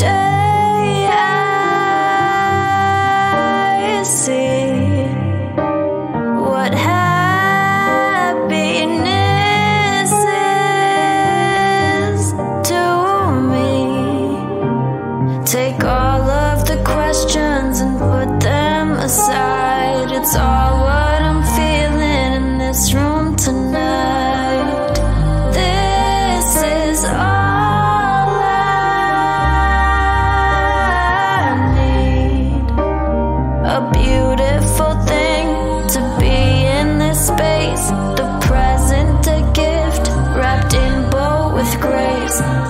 stay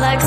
like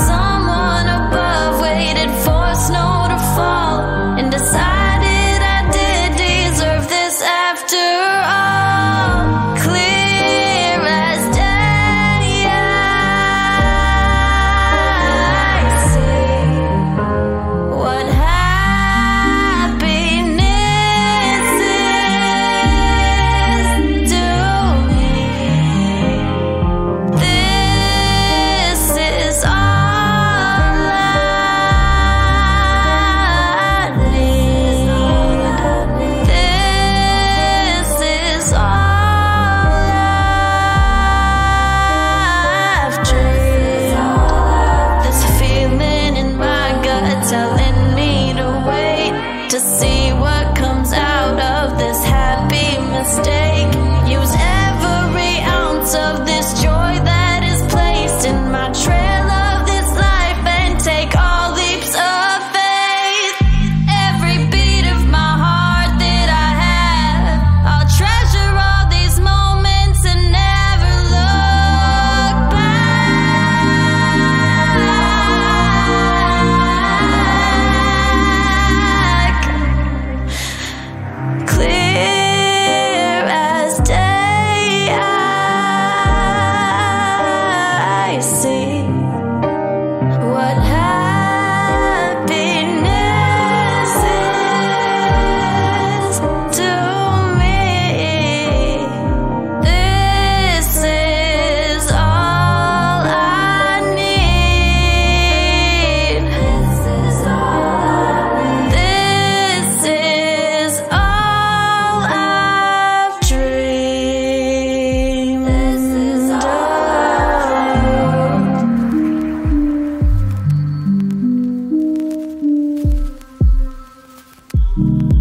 you